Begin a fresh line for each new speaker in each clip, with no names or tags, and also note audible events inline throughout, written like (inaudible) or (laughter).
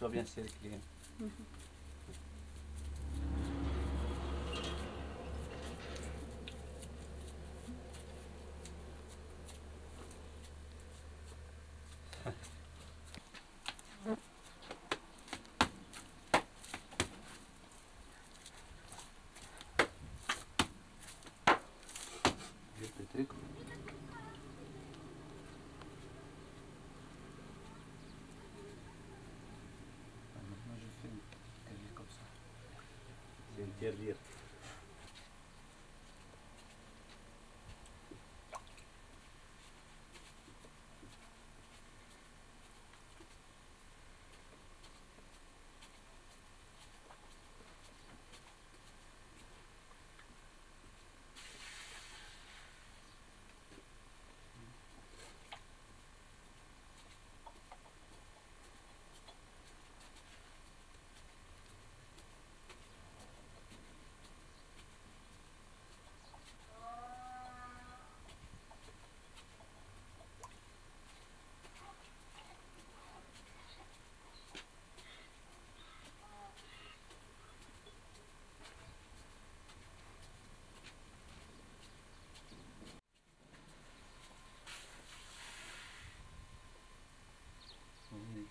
eso lo voy a hacer cliente. Terrier.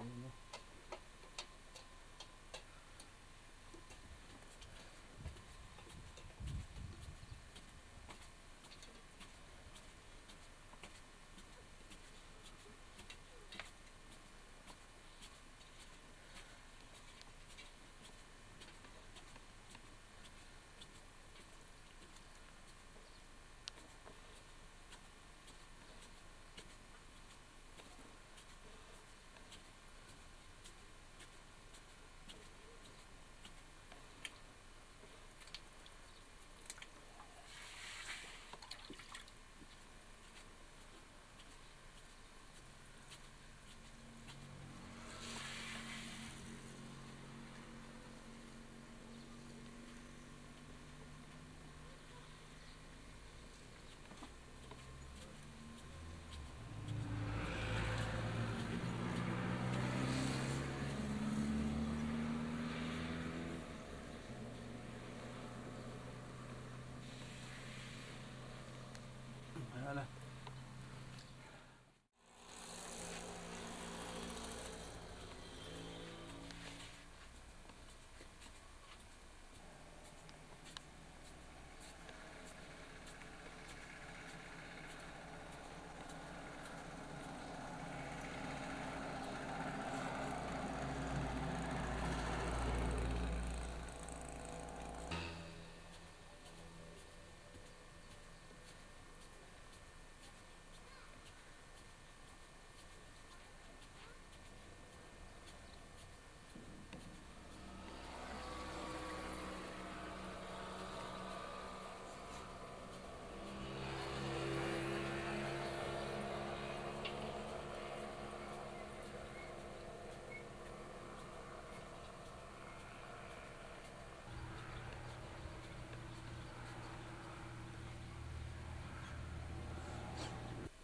Daniel.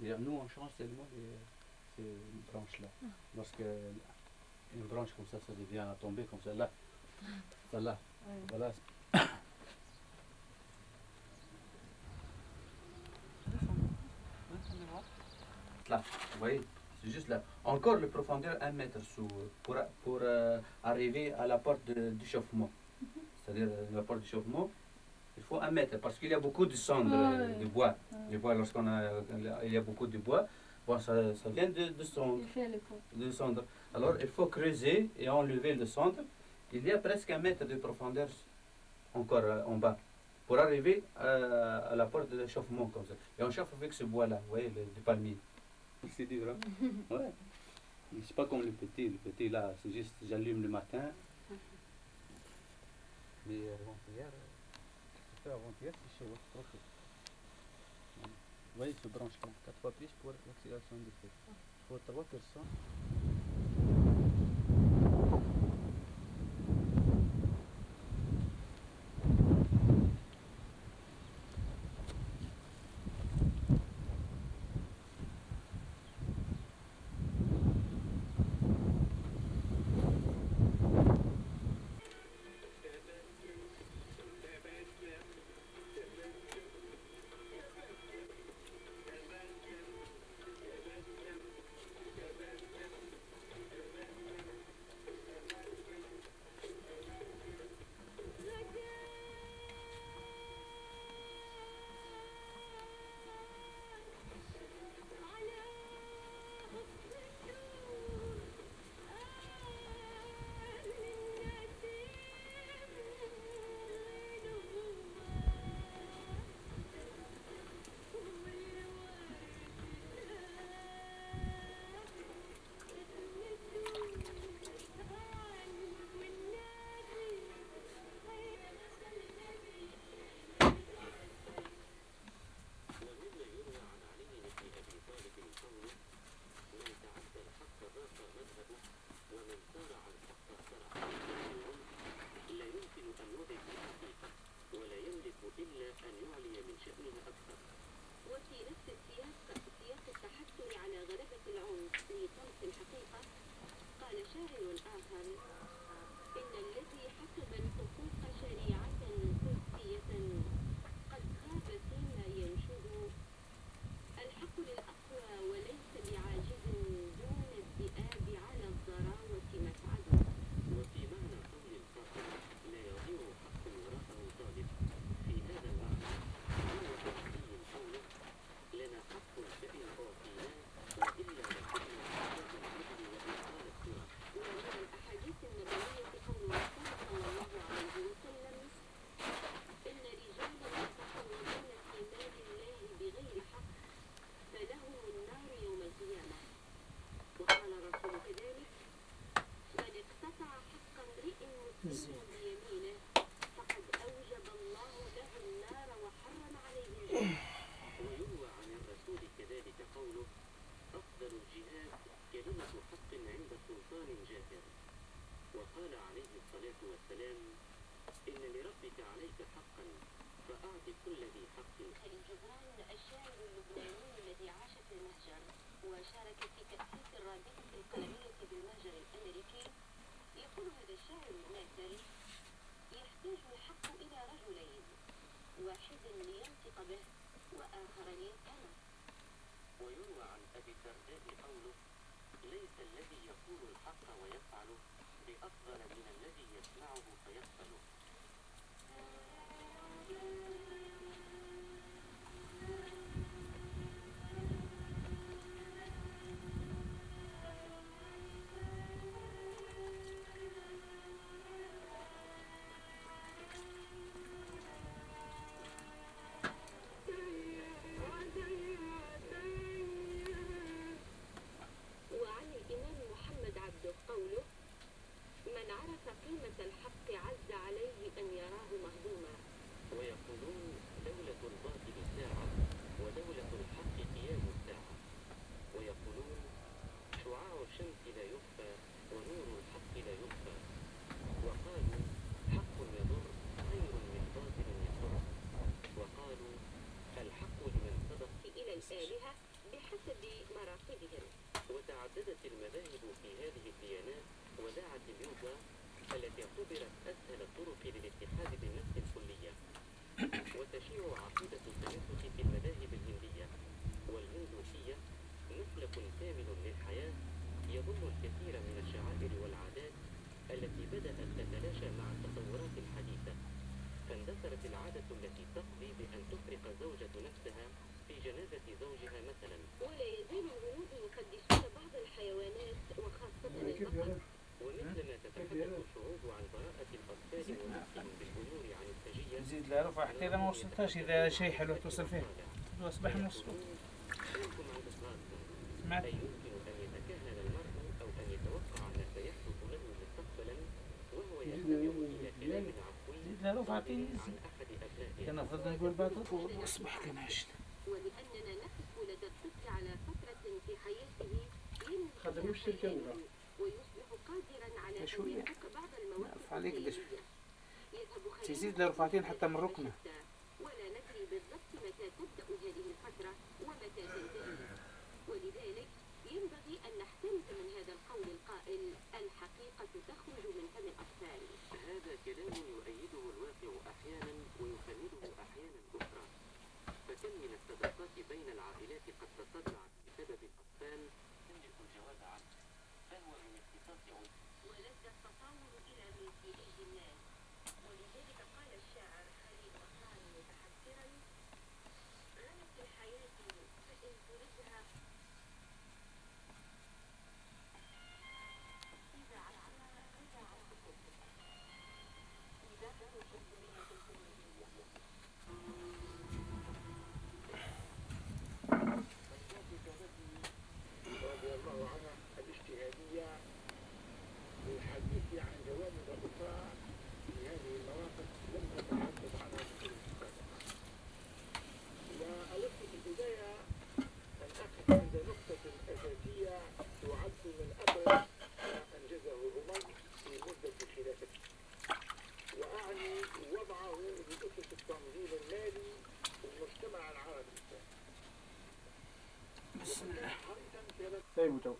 Nous, on change seulement les, ces branches-là. Lorsque une branche comme ça, ça devient à tomber comme celle-là. Celle-là. Voilà. Là, vous voyez, c'est juste là. Encore le profondeur 1 mètre sous, pour, pour euh, arriver à la porte d'échauffement. C'est-à-dire euh, la porte d'échauffement, il faut un mètre parce qu'il y a beaucoup de cendres
Ah,
euh,
ouais.
de bois. Le bois, lorsqu'on a, il y a beaucoup de bois, bon, ça, ça vient de, de cendres. De cendre. Alors il faut creuser et enlever le cendre. Il y a presque un mètre de profondeur encore euh, en bas pour arriver euh, à la porte de l'échauffement comme ça. Et on chauffe avec ce bois-là, vous voyez, le, palmier. C'est dur, hein Ouais. C'est pas comme le petit. Le petit, là, c'est juste j'allume le matin. Mais euh, avant-hier, euh, Hatta Avantias еще вот профиль. Voyez ce branchement. 4 fois plus pour l'accélération de feu. Faut
avoir
personne. الآلهة بحسب مراتبهم
وتعددت المذاهب في هذه الديانات ودعت اليوغا التي اعتبرت أسهل الطرق للاتحاد بالنفس الكلية. وتشيع عقيدة التمسك في المذاهب الهندية والهندوسية مسلك كامل للحياة يضم الكثير من الشعائر والعادات التي بدأت تتلاشى مع التطورات الحديثة. فاندثرت العادة التي تقضي بأن تفرق الزوجة نفسها جنازة زوجها مثلا.
ولا يزال الهنود يقدسون بعض الحيوانات وخاصة البقر.
يعرف؟
ومثلما تتحدث الشعوب عن براءة الأطفال ونفسهم بالأمور عن السجية
زيد لا رفع حتى اذا ما وصلتهاش اذا شيء حلو توصل فيه.
عند صغاركم
سمعت.
يمكن أن يتكهن المرء أو أن يتوقع ما سيحدث له مستقبلا وهو يستمع إلى كلام عفوي عن أحد أبنائه
كان أفضل نقول واصبح كان عشنا
ولأننا نقف لدى الطفل على فترة في حياته ينمو؟ ويصبح قادرا على أن. يفك بعض المواقف
عليك تزيد لرفعتين حتى من ركنه.
ولا ندري بالضبط متى تبدأ هذه الفترة ومتى تنتهي. ولذلك ينبغي أن نحترز من هذا القول القائل الحقيقة تخرج من فم الأطفال.
هذا كلام يؤيده الواقع أحيانا ويفنده أحيانا أخرى. فكم من الصداقات بين العائلات قد تصدعت بسبب الأطفال. يملك الجواب عنه. فهو من اختصاص
ولذ التطاول إلى ملك أيدي الناس. 睡不着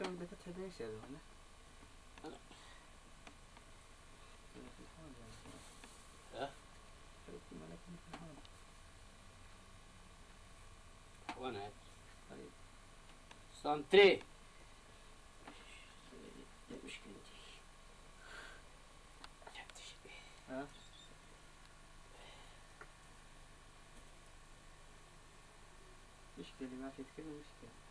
كان بفتح 11 ولا
أه؟ وأنا
طيب.
سانتري
مشكلتي ها مشكلة ما في تكلم مشكلة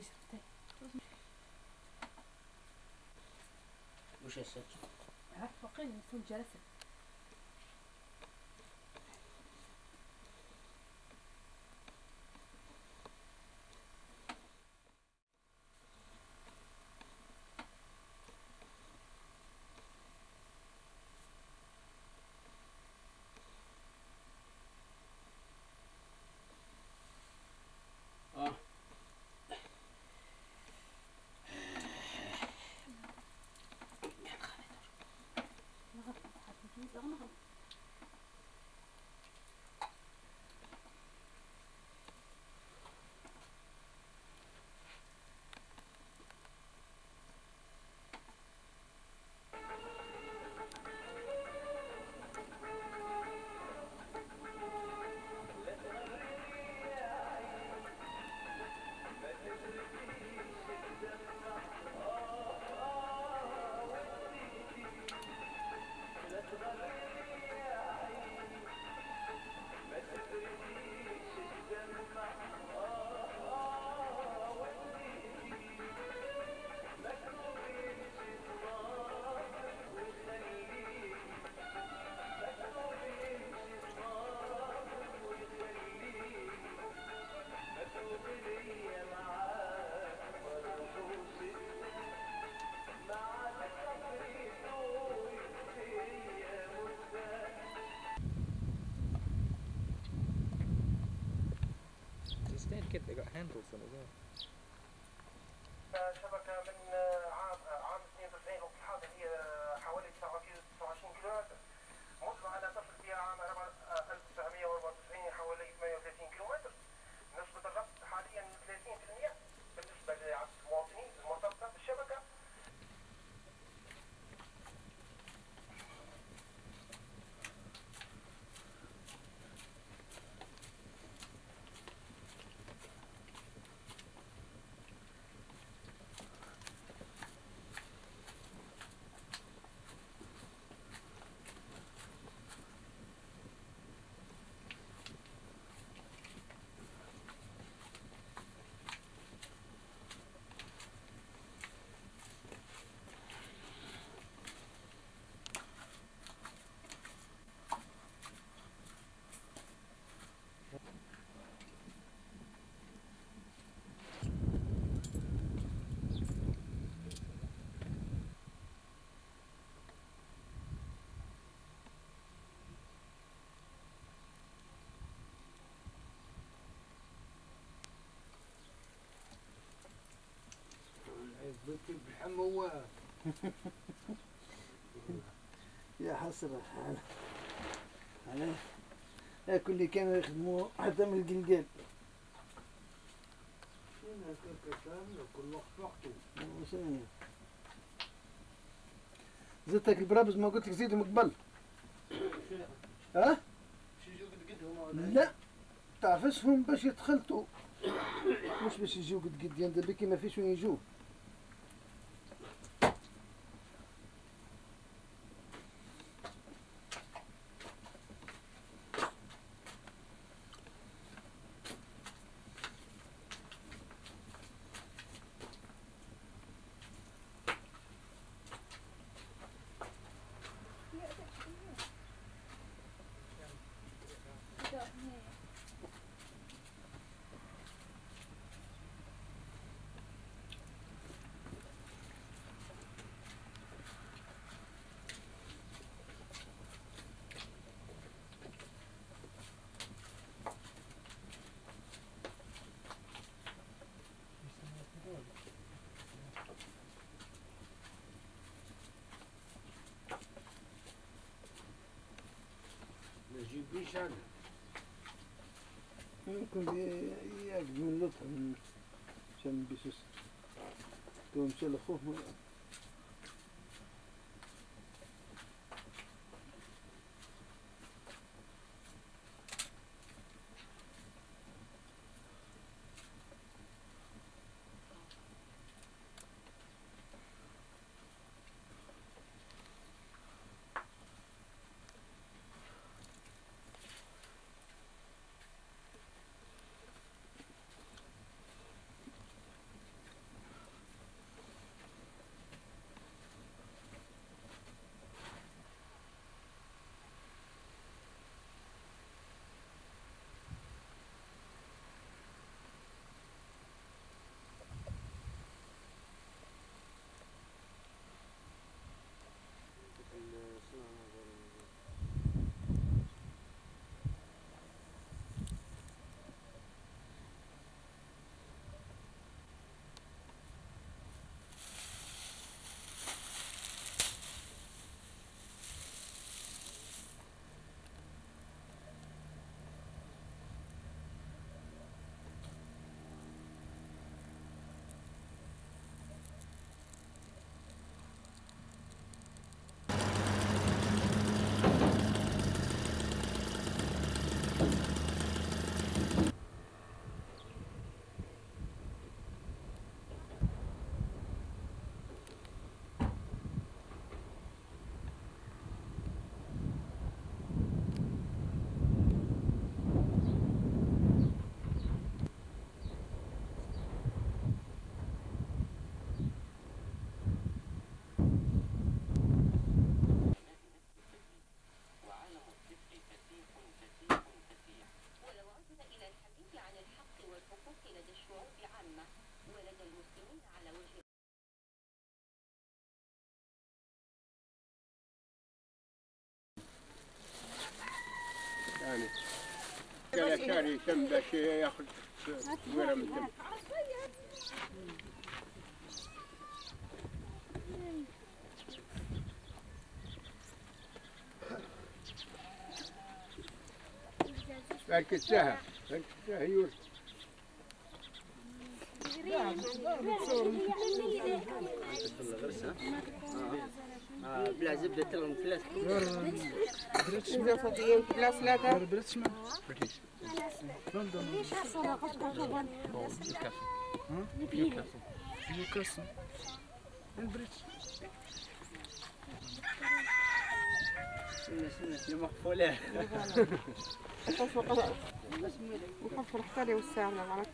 بورد تيس
وش الست
عارف وقيل نسون جلسة.
stand kit, they got handles on
as
well. (laughs) يا حسرة. على على هاك اللي كانوا يخدموا حتى من القلقال.
زدتك البرابز ما قلت لك زيدهم قبل ها؟ لا. تعفسهم باش يتخلطوا مش باش يجوا قد قد يندى بكي ما فيش وين يجوا
ما جيبليش أنا
يمكن ياك من لطف من عشان بيسوس تو مشى لخوه
لدى الشعوب عامة ولدى المسلمين على وجه
يعني شاري كم ياخذ ركزتها يور
بلا زبدة تلهم ثلاث
بريتش ما لندن نيوكاسل البريتش
سنة سنة مقفولة
نحفر حتى لي وسعنا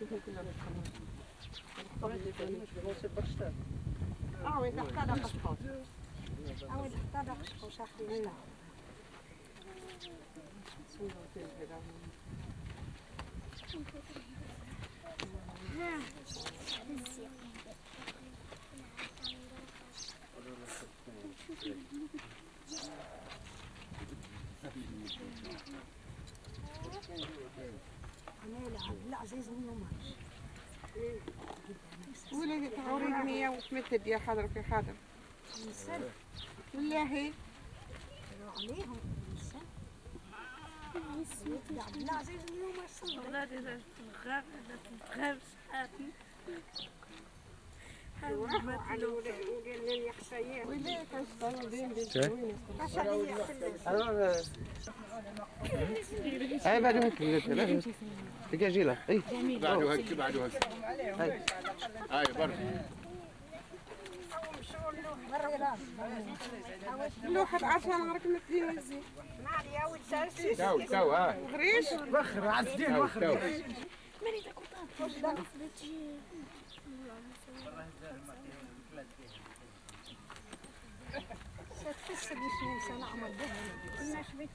معناها كيف كنا آه وين تحت هذا قشقوش آه وين تحت هذا قشقوش أخي ولدي تعوري مية وتمتد يا حضر في حضر بالله
عليهم. العزيز اليوم الصبح
اي بعد هيك دقاجيله اي
بعده هيك بعده هيك هاي برضه
لوحة عشان عرك مثلي وزي نعم يا ولد
هاي
غريش
وخر الدين
تو
وخر
تو
ستفسد شنو سنة عمر كنا شبيت